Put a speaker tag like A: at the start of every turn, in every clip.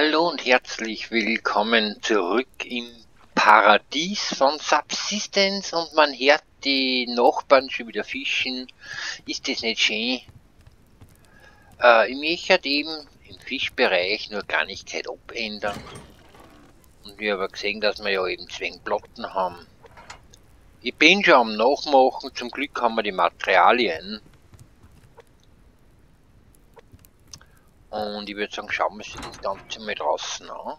A: Hallo und herzlich willkommen zurück im Paradies von Subsistence und man hört die Nachbarn schon wieder fischen. Ist das nicht schön? Äh, ich möchte eben im Fischbereich nur Kleinigkeit abändern. Und wir haben gesehen, dass wir ja eben zwei Platten haben. Ich bin schon am Nachmachen, zum Glück haben wir die Materialien. Und ich würde sagen, schauen wir uns das Ganze mal draußen an.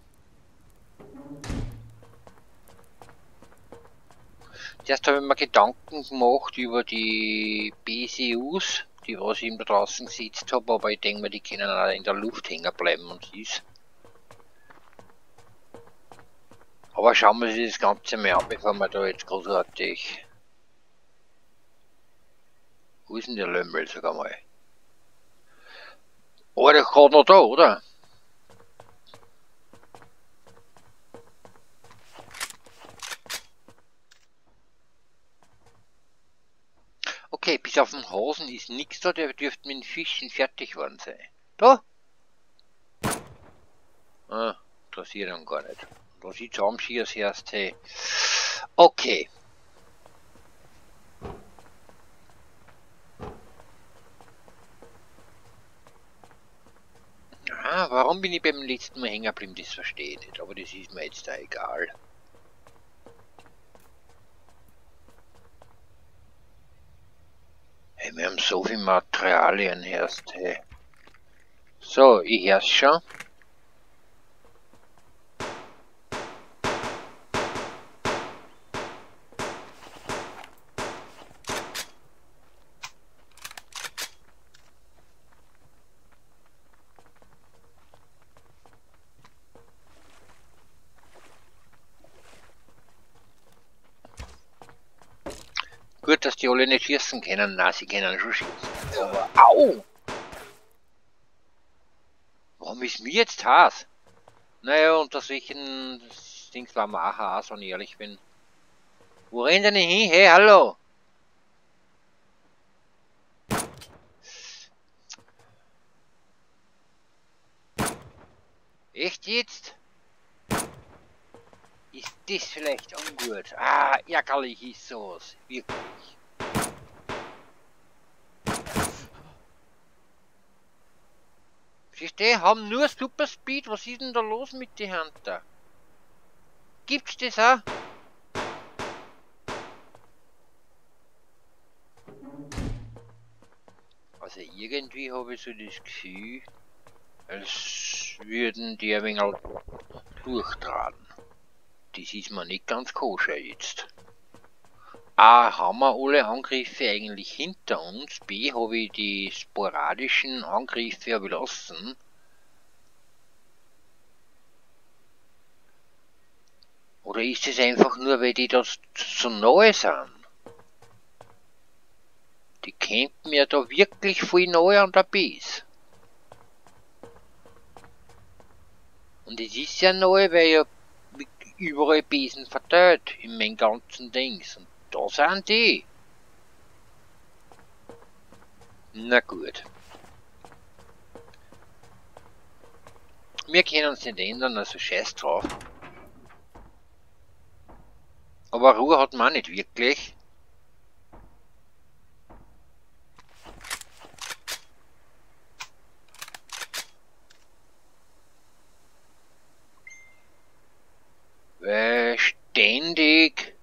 A: Zuerst habe ich mir Gedanken gemacht über die BCUs, die was ich da draußen gesetzt habe, aber ich denke mir, die können auch in der Luft hängen bleiben und ist. Aber schauen wir uns das Ganze mal an, bevor wir da jetzt großartig... Wo ist denn der Lömmel, sag einmal? Gerade noch da, oder? Okay, bis auf den Hasen ist nichts da, der dürfte mit den Fischen fertig worden sein. Da? Ah, interessiert ihn gar nicht. Da sieht's am Schiers erst, hey. Okay. Ah, warum bin ich beim letzten Mal hängen geblieben, das verstehe ich nicht, aber das ist mir jetzt da egal. Hey, wir haben so viel Materialien erst, hey. So, ich hör's schon. Gut, dass die alle nicht schießen können. Na, sie können schon schießen. Aber, au! Warum ist mir jetzt Haas? Naja, unter solchen Dings war man auch Haas, wenn ich ehrlich bin. Wo rennt denn hin? Hey, hallo! Echt jetzt? Ist das vielleicht ungut? Ah, ärgerlich ist sowas. Wirklich. Du, haben nur Super Speed. Was ist denn da los mit die Hunter? Gibt's das auch? Also irgendwie habe ich so das Gefühl, als würden die ein wenig durchtragen. Das ist mir nicht ganz koscher jetzt. A, haben wir alle Angriffe eigentlich hinter uns. B, habe ich die sporadischen Angriffe überlassen. Oder ist es einfach nur, weil die das so neu sind? Die kämpfen ja da wirklich viel neu an der Base. Und es ist ja neu, weil ja überall Besen verteilt in meinem ganzen Dings. Und da sind die. Na gut. Wir können uns nicht ändern, also scheiß drauf. Aber Ruhe hat man nicht wirklich. Weil ständig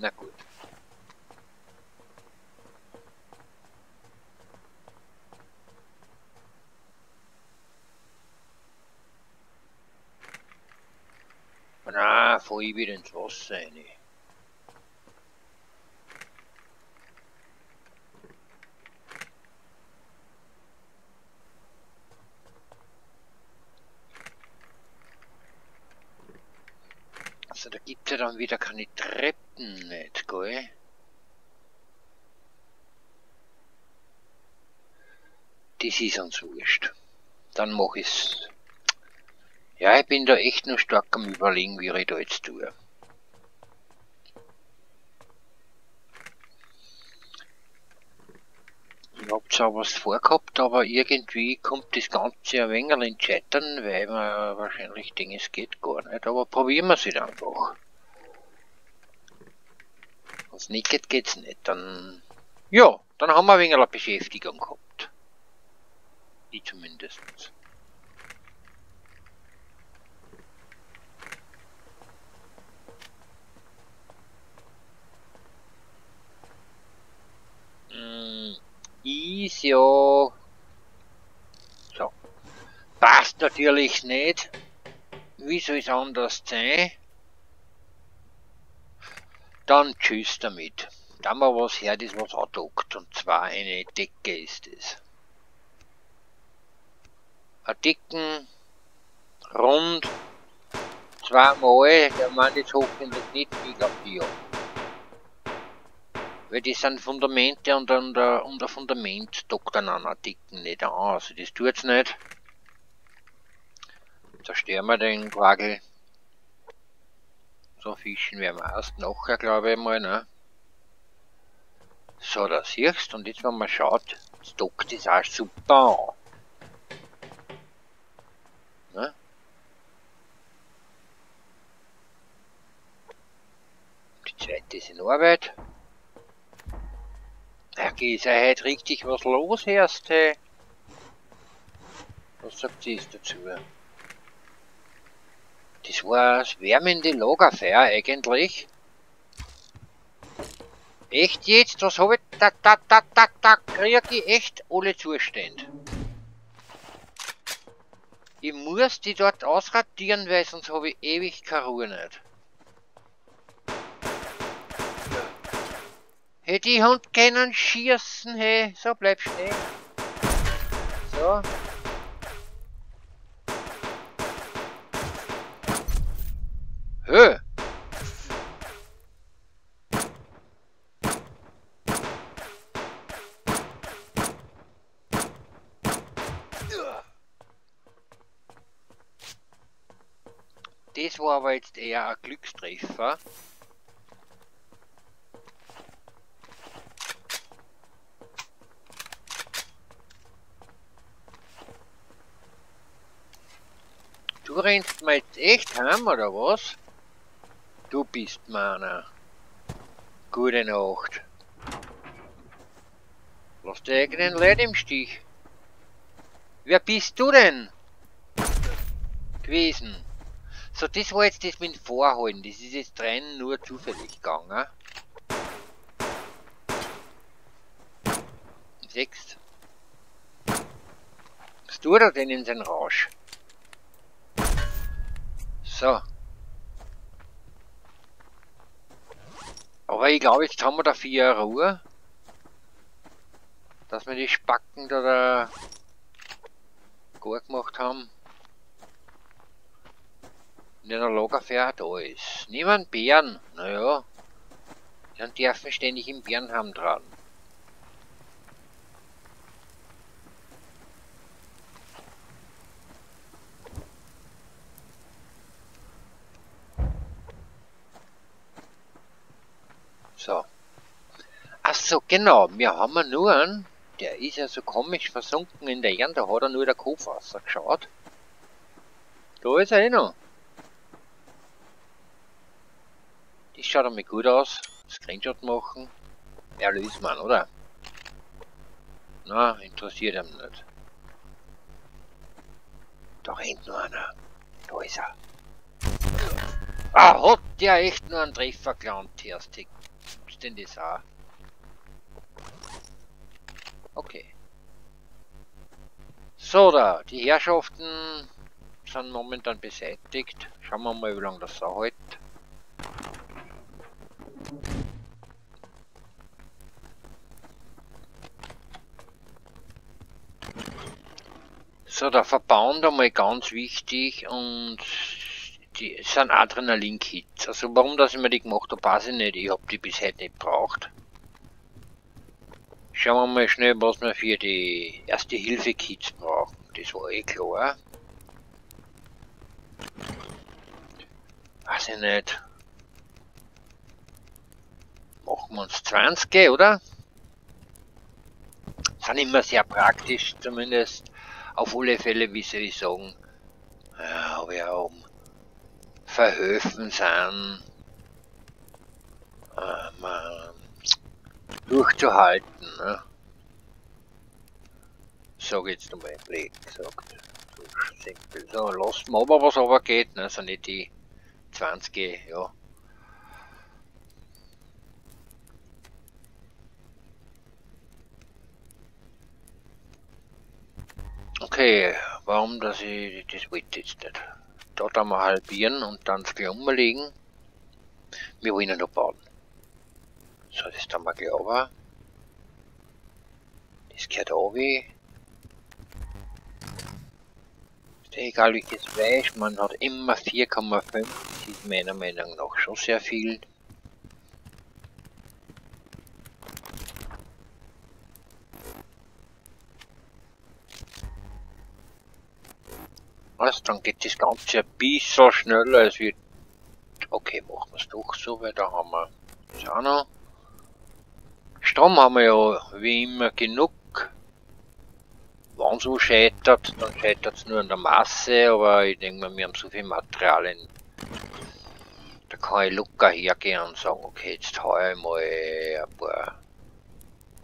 A: Na gut. Fahr ich wieder ins Wasser rein. Also da gibt es ja dann wieder keine Treppen nicht, gell? Das ist uns wurscht. Dann mach ich's. Ja, ich bin da echt noch stark am überlegen, wie ich da jetzt tue. Ich hab zwar was vorgehabt, aber irgendwie kommt das Ganze ein wenig in Scheitern, weil man wahrscheinlich denken, es geht gar nicht. Aber probieren wir es halt einfach. Wenn es nicht geht, geht's nicht. Dann, ja, dann haben wir ein wenig Beschäftigung gehabt. Ich zumindest. Ist ja... So. Passt natürlich nicht. Wie soll es anders sein? Dann tschüss damit. Da mal was her, das was andockt. Und zwar eine Decke ist es. Ein dicken, rund, zweimal, der man jetzt hoffentlich nicht viel die. Weil das sind Fundamente und, und, und ein Fundament dockt aneinander dicken nicht an. Also das tut's nicht. Zerstören wir den Quagel. So fischen wir erst nachher, glaube ich mal, ne? So, da siehst und jetzt wenn man schaut, das dockt ist auch super an. Ne? Die zweite ist in Arbeit. Da ist ja heute richtig was los, Erste. Was sagt sie dazu? Das war das wärmende Lagerfeuer eigentlich. Echt jetzt? Was habe ich? Da, da, da, da, da kriege ich echt alle Zustände. Ich muss die dort ausradieren, weil sonst habe ich ewig keine Ruhe nicht. Die Hund können schießen, hey. So, bleib stehen. So. Hö. Das war aber jetzt eher ein Glückstreffer. Du rennst mir jetzt echt heim, oder was? Du bist meiner. Gute Nacht. Lass die eigenen Leute im Stich. Wer bist du denn? Gewesen. So, das war jetzt das mit dem Vorholen. Das ist jetzt rein nur zufällig gegangen. Sechs. Was tut er denn in seinen Rausch? So. Aber ich glaube, jetzt haben wir dafür Ruhe. Dass wir die Spacken da, da gut gemacht haben. Und der Lagerfeuer da ist. Niemand Bären. Naja. Dann dürfen ständig im Bärenham dran. So. Ach so, genau. Wir haben nur einen, der ist ja so komisch versunken in der Erde, da hat er nur der Kopf geschaut. Da ist er eh noch. Das schaut einmal gut aus. Screenshot machen. Erlösen man, oder? Na, interessiert ihn nicht. Da rennt nur einer. Da ist er. Ah, hat der echt nur einen Treffer gelandet, Herstig denn das auch? Okay. So da, die Herrschaften sind momentan beseitigt. Schauen wir mal, wie lange das so hält. So, der Verband einmal ganz wichtig und die sind Adrenalin-Kits. Also warum dass ich mir die gemacht habe, weiß ich nicht. Ich habe die bis heute nicht braucht. Schauen wir mal schnell, was wir für die erste Hilfe-Kits brauchen. Das war eh klar. Weiß ich nicht. Machen wir uns 20, oder? Sind immer sehr praktisch, zumindest auf alle Fälle, wie soll ich sagen. Ja, ja, um verhöfen sind, ähm, durchzuhalten. Ne? Sag jetzt nochmal blöd gesagt. So simpel. So, lasst mal aber was aber geht, ne? So nicht die 20, ja. Okay, warum dass ich das wollte jetzt nicht. Dort einmal halbieren und dann gleich umlegen. Wir wollen noch bauen. So, das dann mal gleich over. Das gehört auch weh. Ist egal wie ich das weiß, man hat immer 4,5, das ist meiner Meinung nach schon sehr viel. Was, dann geht das Ganze ein bisschen schneller, es wird... Okay, machen wir es doch so, weil da haben wir das auch noch. Strom haben wir ja wie immer genug. Wenn so scheitert, dann scheitert es nur an der Masse, aber ich denke mal, wir haben so viel Materialien. Da kann ich locker hergehen und sagen, okay, jetzt ich mal ein paar...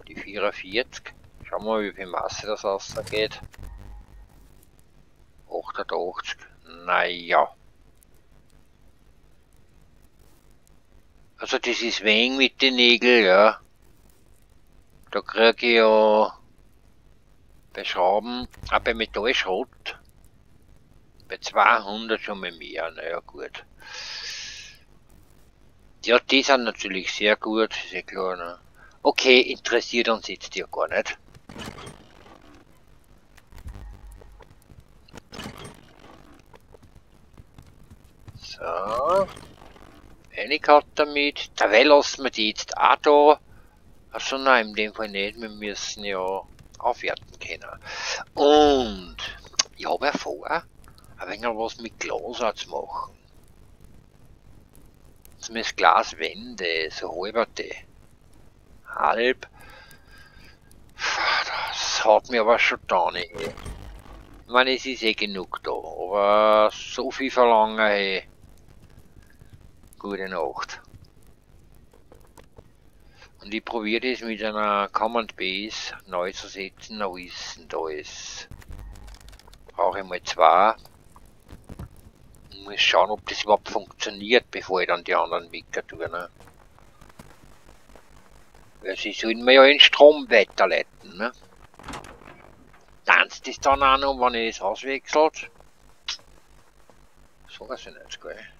A: Die 44. Schauen wir mal, wie viel Masse das ausgeht. 88. Naja. Also das ist wenig mit den Nägeln, ja. Da kriege ich ja bei Schrauben, auch bei Metallschrott, bei 200 schon mal mehr, naja gut. Ja, die sind natürlich sehr gut, ja klar. Ne? Okay, interessiert uns jetzt ja gar nicht. So. Eine Karte damit. Dabei lassen wir die jetzt auch da. Also nein, Fall nicht. Wir müssen ja aufwerten können. Und ich habe vor, ein wenig was mit Glas zu machen. Zumindest Glaswände, so halberte. Halb. Das hat mir aber schon da nicht. Ich meine, es ist eh genug da, aber so viel verlangen, hey. Gute Nacht. Und ich probiere das mit einer Command Base neu zu setzen, da ist da ist. Brauche ich mal zwei. Ich muss schauen, ob das überhaupt funktioniert, bevor ich dann die anderen Wicker tue. Ne? Weil sie sollen mir ja den Strom weiterleiten. Ne? Tanzt das dann auch noch, wenn ich es auswechselt? So was ich nicht, gell?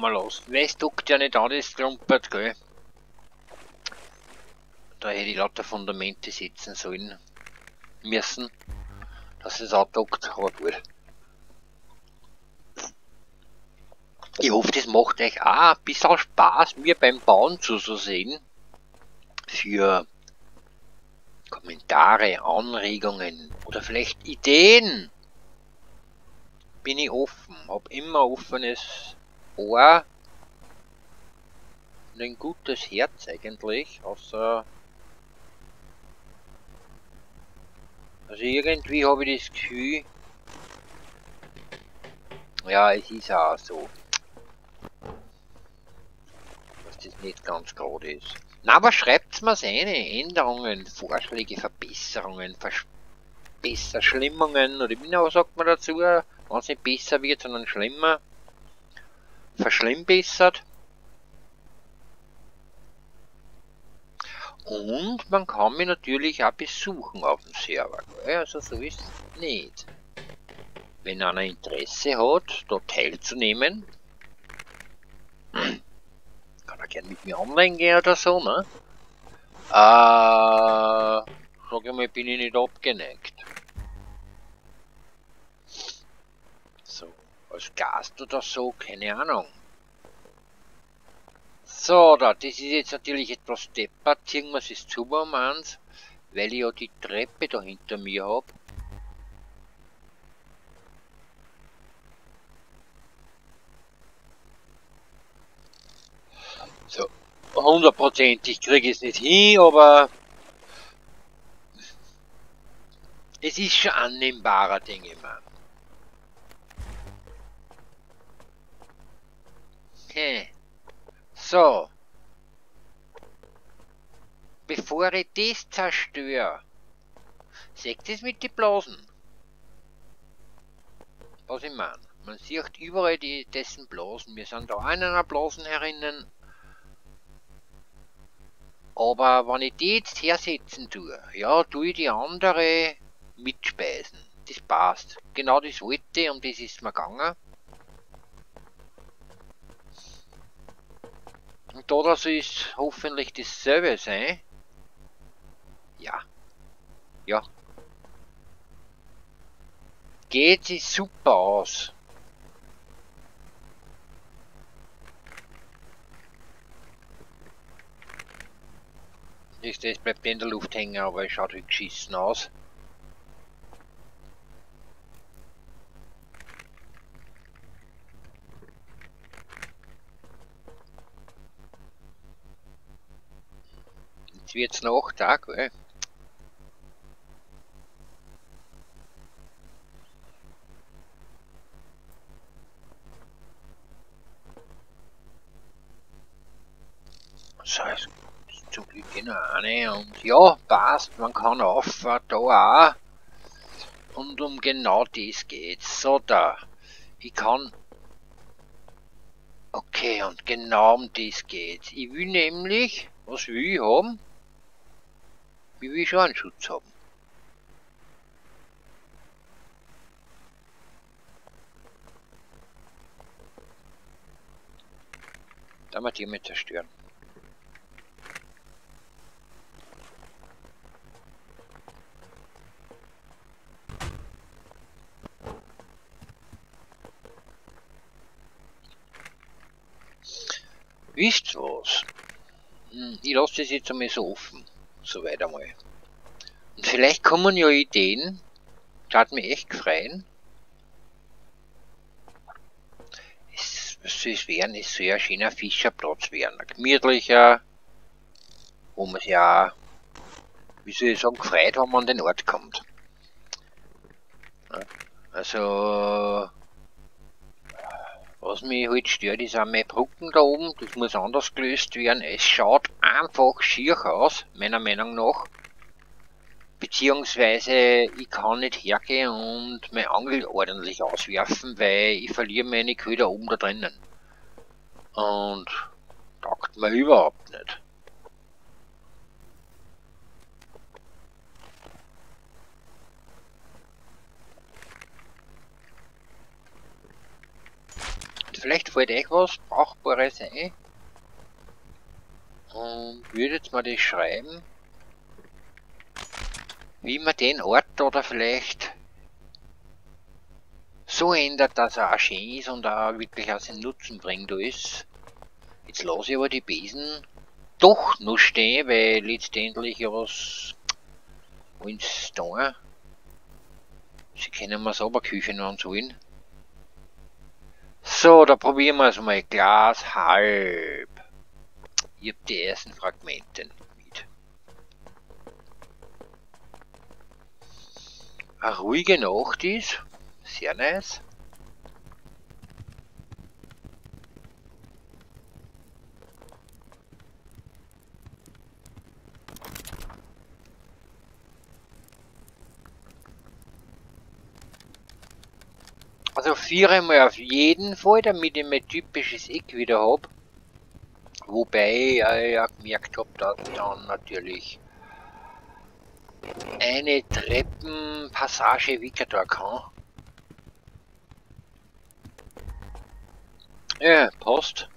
A: Man los. Es duckt ja nicht an, das klumpert, gell. Da hätte ich lauter Fundamente setzen sollen. Müssen. Dass es auch duckt, aber gut. Ich hoffe, das macht euch auch ein bisschen Spaß, mir beim Bauen zuzusehen. Für Kommentare, Anregungen oder vielleicht Ideen. Bin ich offen, hab immer offenes Ohr und ein gutes Herz eigentlich, außer... Also irgendwie habe ich das Gefühl... Ja, es ist auch so. Dass das nicht ganz gerade ist. Na, aber schreibt's mir seine Änderungen, Vorschläge, Verbesserungen, Vers Besserschlimmungen oder wie sagt man dazu? wenn es nicht besser wird, sondern schlimmer, verschlimmbessert. Und man kann mich natürlich auch besuchen auf dem Server. Also so ist es nicht. Wenn einer Interesse hat, dort teilzunehmen, kann er gerne mit mir online gehen oder so, ne? Äh, sag ich mal, bin ich nicht abgeneigt. So, als Gast oder so, keine Ahnung. So, da, das ist jetzt natürlich etwas deppert. Irgendwas ist zu eins, weil ich ja die Treppe da hinter mir habe. So, hundertprozentig kriege ich es nicht hin, aber es ist schon annehmbarer, denke ich mal. Okay. So. Bevor ich das zerstöre, seht es mit den Blasen. Was ich meine. Man sieht überall die, dessen Blasen. Wir sind da in einer Blasen herinnen. Aber wenn ich die jetzt hersetzen tue, ja, tue ich die andere mitspeisen. Das passt. Genau das wollte, um das ist mir gegangen. Und da das ist hoffentlich dasselbe sein. Ja. Ja. Geht sich super aus. Das, das bleibt in der Luft hängen, aber es schaut halt geschissen aus. Jetzt wird's noch Tag, gell? So, zum Glück eine und ja, passt, man kann auf, da auch. Und um genau das geht's. So, da. Ich kann Okay, und genau um das geht's. Ich will nämlich, was will ich haben? Wie wir schon einen Schutz haben. Da mal die mit zerstören. Wisst was? Hm, ich lasse das jetzt einmal so offen soweit einmal. Und vielleicht kommen ja Ideen, das hat mich echt gefreut. Es, es werden, es soll ein schöner Fischerplatz werden, ein gemütlicher, wo man sich ja, wie soll ich sagen, gefreut, wenn man an den Ort kommt. Also, was mich halt stört, ist auch meine Brücken da oben. Das muss anders gelöst werden. Es schaut einfach schier aus, meiner Meinung nach. Beziehungsweise ich kann nicht hergehen und mein Angel ordentlich auswerfen, weil ich verliere meine Köder oben da drinnen. Und taugt mir überhaupt nicht. vielleicht fällt euch was Brauchbares ein. Und würde jetzt mal das schreiben. Wie man den Ort oder vielleicht so ändert, dass er auch schön ist und auch wirklich aus den Nutzen bringt ist. Jetzt lasse ich aber die Besen doch noch stehen, weil letztendlich ja was uns da. Sie können mir selber Küchen wenn sie wollen. So, da probieren wir es mal. Glas halb. Ich hab die ersten Fragmente mit. Eine ruhige Nacht ist. Sehr nice. Also viermal auf jeden Fall, damit ich mein typisches Eck wieder hab. Wobei ich ja gemerkt habe, dass dann natürlich eine Treppenpassage da kann. Ja, passt.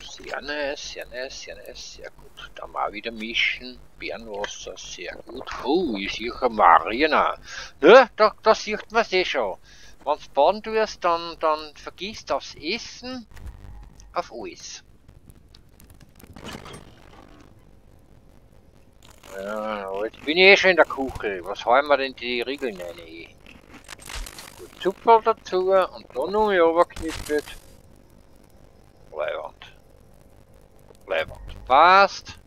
A: Sehr nice, sehr nice, sehr nice, sehr gut. Da mal wieder mischen. Bärenwasser, sehr gut. Oh, ich sehe eine Marina. Ne, da, da sieht man sie schon. Wenn du baden tust, dann, dann vergisst aufs Essen, auf alles. Ja, jetzt bin ich eh schon in der Kuchel. Was haben wir denn die Regeln rein? Gut, Zucker dazu und dann noch mal runtergeknippelt. Leibwand. Leibwand. Passt.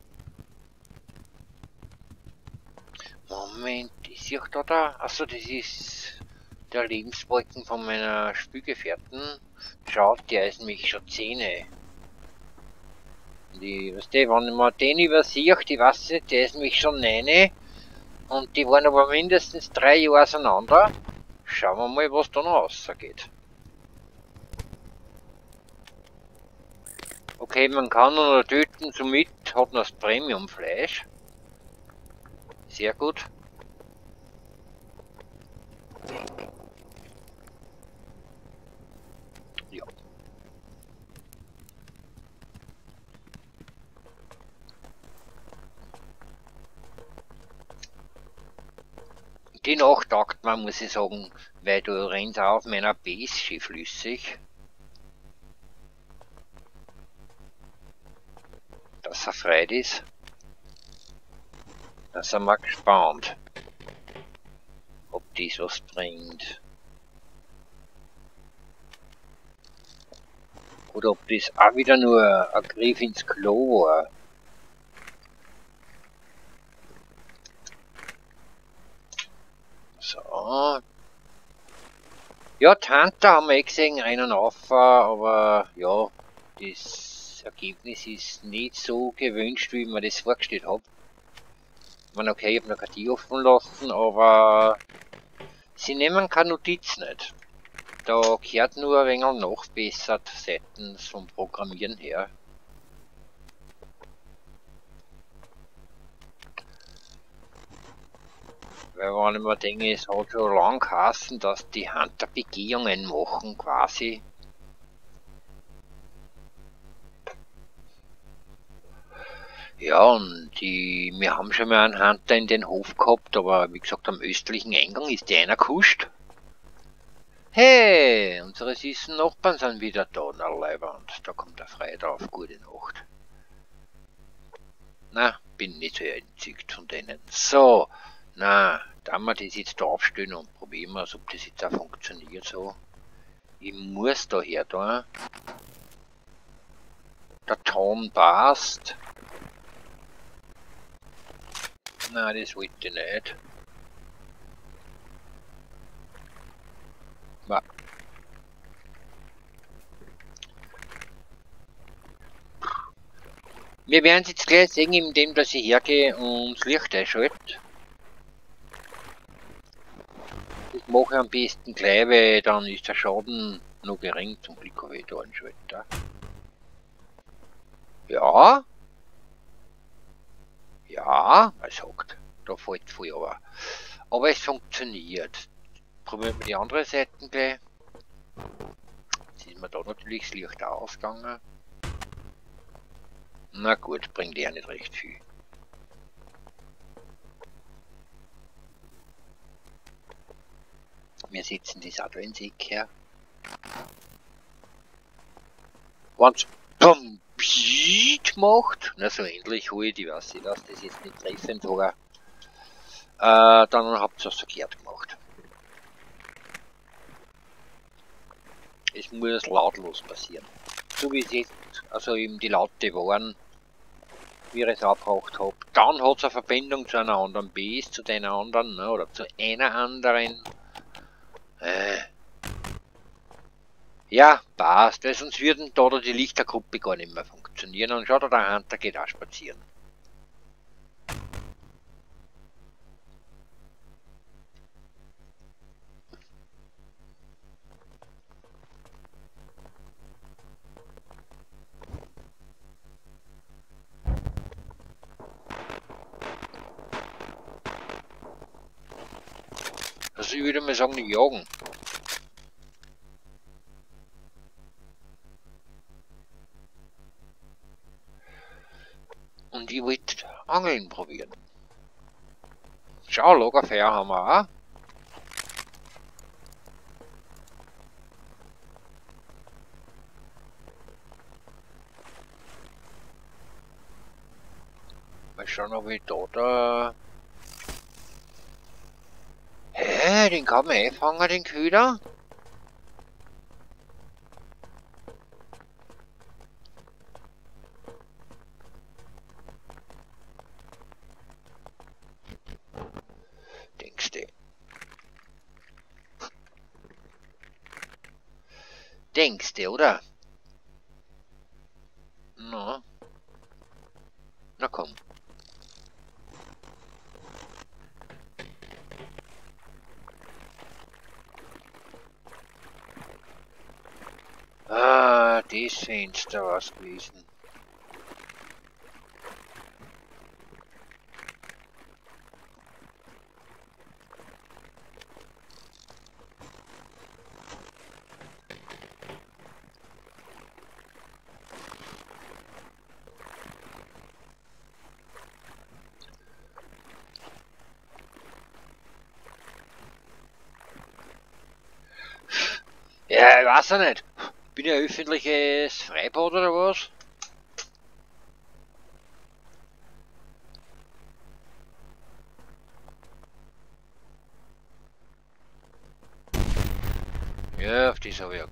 A: Moment, ich sehe da da. Achso, das ist der Lebensbalken von meiner Spielgefährten. Schaut, der ist nämlich schon Zähne. Die, weißt du, wenn man den übersehe, die weiß nicht, der ist nämlich schon neune. Und die waren aber mindestens drei Jahre auseinander. Schauen wir mal, was da noch rausgeht. Okay, man kann noch töten, somit hat man das Premium-Fleisch. Sehr gut. Taugt man, muss ich sagen, weil du rennst auf meiner Base flüssig. Dass er frei ist. Da sind wir gespannt, ob dies was bringt. Oder ob das auch wieder nur ein Griff ins Klo war. So. Ja, Tante haben wir eh gesehen, rein auf, aber ja, das Ergebnis ist nicht so gewünscht, wie man das vorgestellt hat. Ich meine, okay, ich habe noch KD offen lassen, aber sie nehmen keine Notiz nicht. Da gehört nur ein wenig nachbessert seitens vom Programmieren her. Weil wenn ich mir denke, es hat schon lang geheißen, dass die Hunter Begehungen machen quasi. Ja, und die, wir haben schon mal einen Hunter in den Hof gehabt, aber wie gesagt, am östlichen Eingang ist der einer kuscht. Hey, unsere süßen Nachbarn sind wieder da, na Leiband. Da kommt der Frei drauf, gute Nacht. Na, bin nicht so entzückt von denen. So, na, da wir das jetzt da aufstellen und probieren wir, ob das jetzt auch funktioniert so. Ich muss da her da. Der Ton passt. Nein, das wollte ich nicht. Na. Wir werden es jetzt gleich sehen, indem dass ich hergehe und das Licht einschalte. Mache am besten gleich, weil dann ist der Schaden noch gering. Zum Glück habe ich da einen Schalter. Ja, ja, er sagt, da fällt viel aber. Aber es funktioniert. Probieren wir die andere Seite gleich. Jetzt ist mir da natürlich das Licht ausgegangen. Na gut, bringt ja nicht recht viel. Wir setzen das Adventseck her. Once, pum, Beat macht, na so ähnlich halt, ich weiß nicht, dass das jetzt nicht treffend war, äh, dann habt ihr es verkehrt gemacht. Es muss lautlos passieren. So wie es jetzt, also eben die Laute waren, wie ich es abgebracht habe. Dann hat es eine Verbindung zu einer anderen Base, zu deiner anderen, ne, oder zu einer anderen. Äh, ja, passt, weil sonst würden da die Lichtergruppe gar nicht mehr funktionieren. Und schaut, der Hunter geht auch spazieren. Also ich würde mal sagen, jagen. Und ich wollte Angeln probieren. Schau, Lagerfeuer haben wir auch. Mal schauen, ob ich da da... Մերինք, ամե, վանգարինք հյուրա։ Das Fenster was gewesen. Ja, ich weiß nicht. Bin ja öffentliches Freibad oder was? Ja, habe ich ja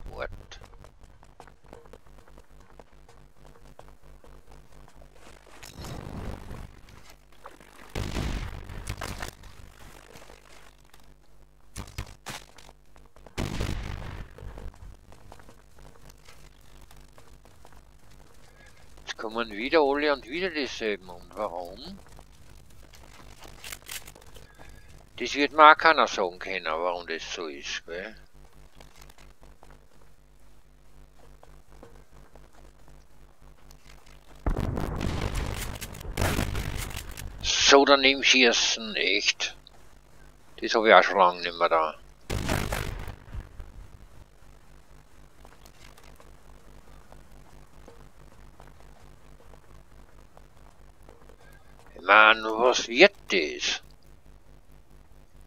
A: kommen wieder alle und wieder dieselben. Und warum? Das wird mir auch keiner sagen können, warum das so ist, gell? So daneben schießen, echt. Das habe ich auch schon lange nicht mehr da. Mein, was wird das?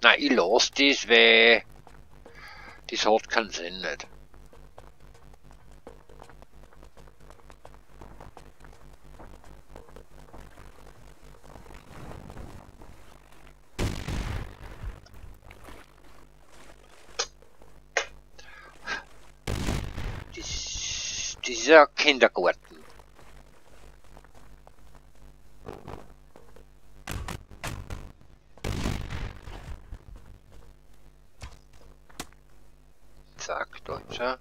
A: Na, ich lass das, weil das hat keinen Sinn nicht. Das ist ja Kindergarten. Dobrze.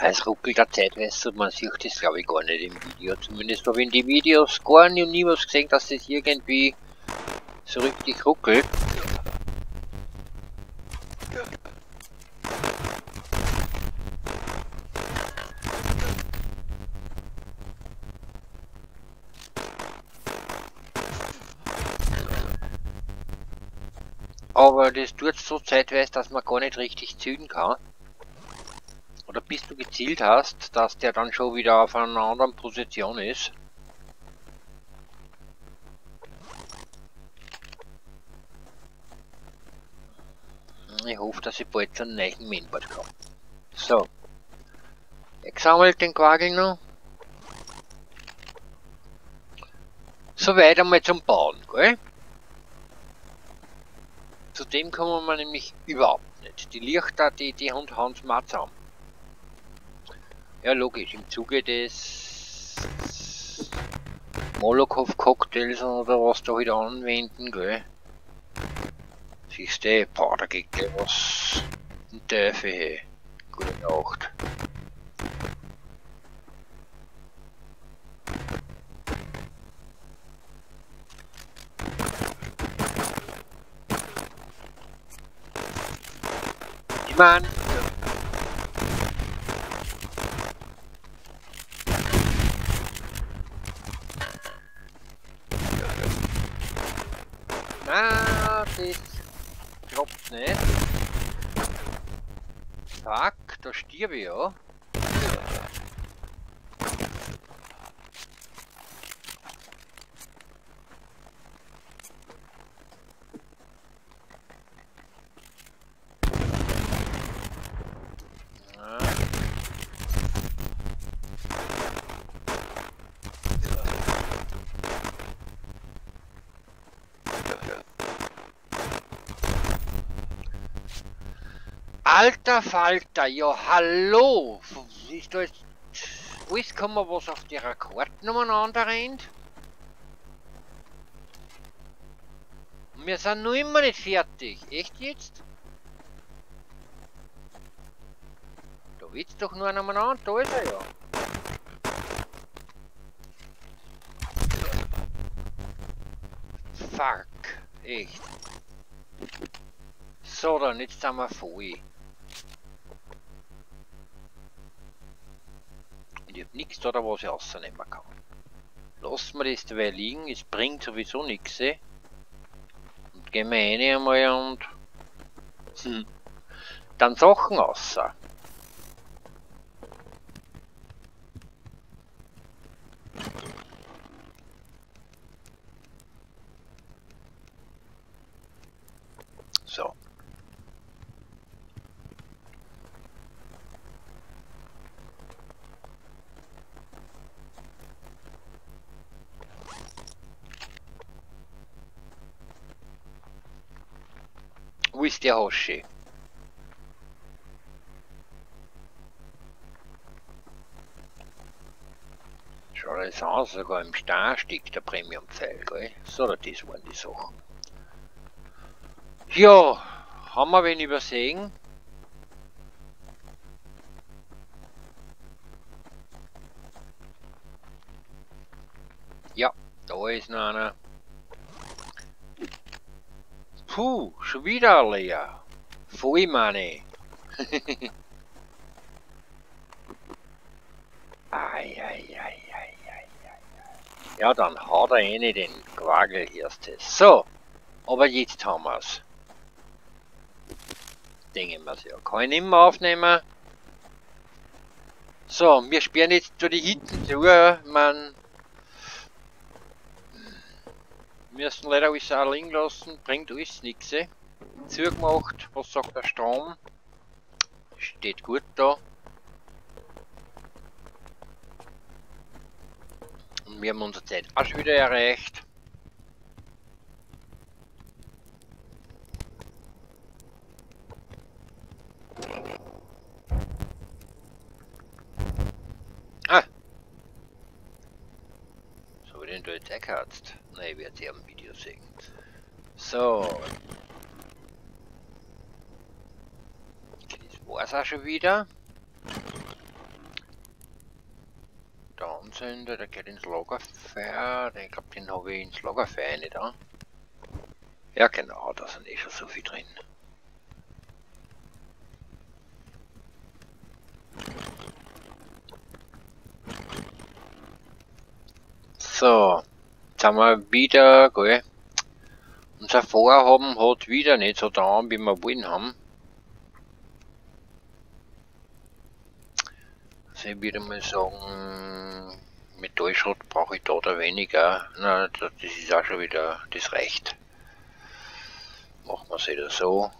A: Es ruckelt der Zeitweise, man sieht das glaube ich gar nicht im Video. Zumindest habe ich in die Videos gar nie und nie was gesehen, dass das irgendwie so richtig ruckelt. Aber das tut so zeitweise, dass man gar nicht richtig zügen kann. Bis du gezielt hast, dass der dann schon wieder auf einer anderen Position ist. Ich hoffe, dass ich bald zu einem neuen Mainboard komme. So. Wegsammelt den Quagel noch. Soweit einmal zum Bauen, gell? Zu dem kommen wir nämlich überhaupt nicht. Die Lichter, die, die Hund hauen mal zusammen. Ja, logisch, im Zuge des Molokow-Cocktails oder was da wieder anwenden, gell? Siehst du, boah, da geht gleich was guten Teufel, hey. Gute Nacht. Ich da stirb ich ja. Na. Alter Falter, ja hallo! Ist da jetzt alles gekommen, was auf der umeinander rennt? Wir sind noch immer nicht fertig. Echt jetzt? Da wird's doch nur einen umeinander, da ist er ja. Fuck. Echt. So, dann jetzt sind wir voll. Nichts da, was ich rausnehmen kann. Lassen wir das dabei liegen, es bringt sowieso nichts. Eh? Und gehen wir rein einmal und hm. dann Sachen raus. So. Wo ist der Hoshi? Schau das an, sogar im Stern steckt der Premium-Pfeil, gell? So, das waren die Sachen. Ja, haben wir wen übersehen? Ja, da ist noch einer. Puh, schon wieder leer. Ei, ei. Ja, dann haut er eine den Quagel erstes. So, aber jetzt haben wir's. Denken wir's ja. Kann ich nicht mehr aufnehmen. So, wir sperren jetzt da die Hitten zu. Man müssen leider alles auch liegen lassen, bringt alles nichts. Zugemacht, was sagt der Strom? Steht gut da. Und wir haben unsere Zeit auch schon wieder erreicht. Ah! So, den du jetzt eckharzt. Ne, ich werde sie am Video sehen. So. Das war's auch schon wieder. Der Anzünder, der geht ins Lagerfeuer. Ich glaube, den habe ich ins Lagerfeuer nicht an. Ja genau, da sind eh schon so viel drin. So, jetzt haben wir wieder, gell, unser Vorhaben hat wieder nicht so da, wie wir wollen haben. Also ich würde mal sagen, Metallschrott brauche ich da oder weniger. Na, das ist auch schon wieder, das reicht. Machen wir es wieder so.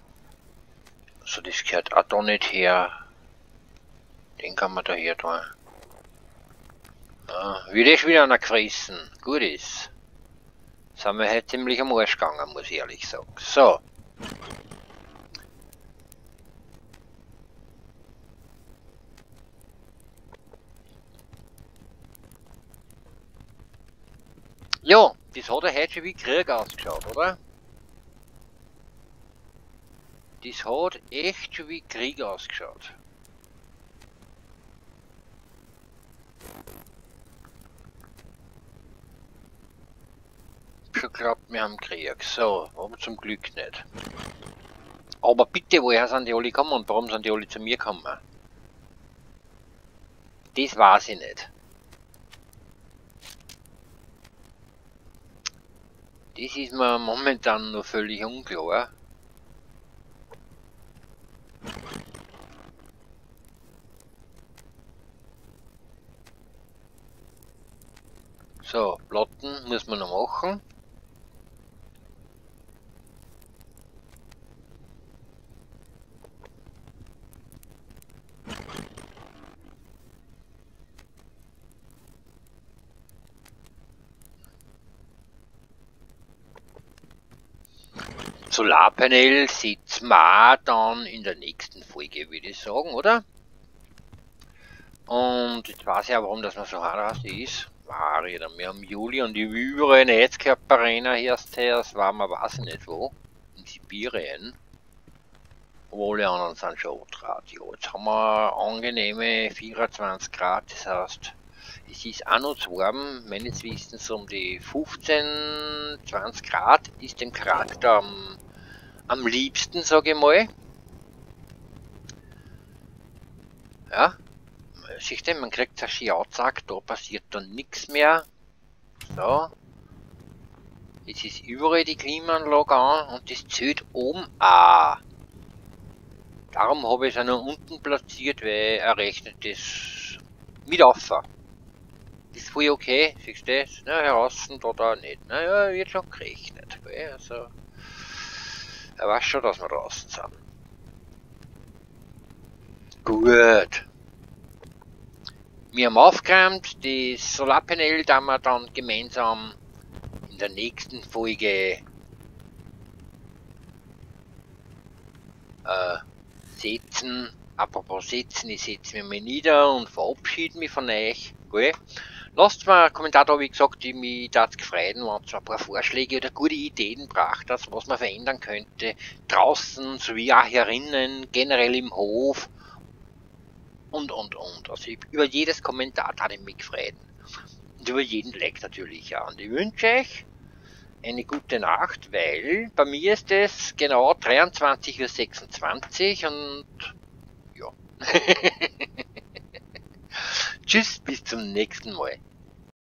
A: So, das gehört auch da nicht her. Den kann man da her tun. Ja, wieder ist wieder einer gefressen. Gut ist. Sind wir heute ziemlich am Arsch gegangen, muss ich ehrlich sagen. So. Ja, das hat ja heute schon wie Krieg ausgeschaut, oder? Das hat echt schon wie Krieg ausgeschaut. Schon glaubt, wir haben Krieg. So, aber zum Glück nicht. Aber bitte, woher sind die alle gekommen und warum sind die alle zu mir gekommen? Das weiß ich nicht. Das ist mir momentan noch völlig unklar. So, Platten muss man noch machen. Solarpanel sieht wir dann in der nächsten Folge, würde ich sagen, oder? Und jetzt weiß ich ja, warum das noch so hart ist. War ich dann mehr im Juli und die überall Netzkörperarena erst her, das war man weiß ich nicht wo. In Sibirien. Wo alle anderen sind schon Draht. Ja, jetzt haben wir angenehme 24 Grad, das heißt, es ist auch noch zu warm, meines Wissens um die 15, 20 Grad ist dem Charakter am, am liebsten, sage ich mal. Ja, sich denn, man kriegt ein Schiauzak, da passiert dann nichts mehr. So. Jetzt ist überall die Klimaanlage an und das zählt oben auch. Darum habe ich es auch noch unten platziert, weil er rechnet das mit auf. Ist voll okay, siehst du das? Na, heraus oder nicht. Naja, wird schon gerechnet. Gell? Also, er weiß schon, dass wir draußen sind. Gut. Wir haben aufgeräumt, das Solarpanel, da wir dann gemeinsam in der nächsten Folge äh, setzen. Apropos setzen, ich setze mich mal nieder und verabschiede mich von euch. Gut. Lasst Kommentar da, wie gesagt, die mich da gefreut, wenn ihr ein paar Vorschläge oder gute Ideen bracht, was man verändern könnte. Draußen sowie auch herinnen, generell im Hof und und und. Also über jedes Kommentar hat ich mich gefreut. Und über jeden Like natürlich ja. Und ich wünsche euch eine gute Nacht, weil bei mir ist es genau 23.26 Uhr und ja. Tschüss, bis zum nächsten Mal.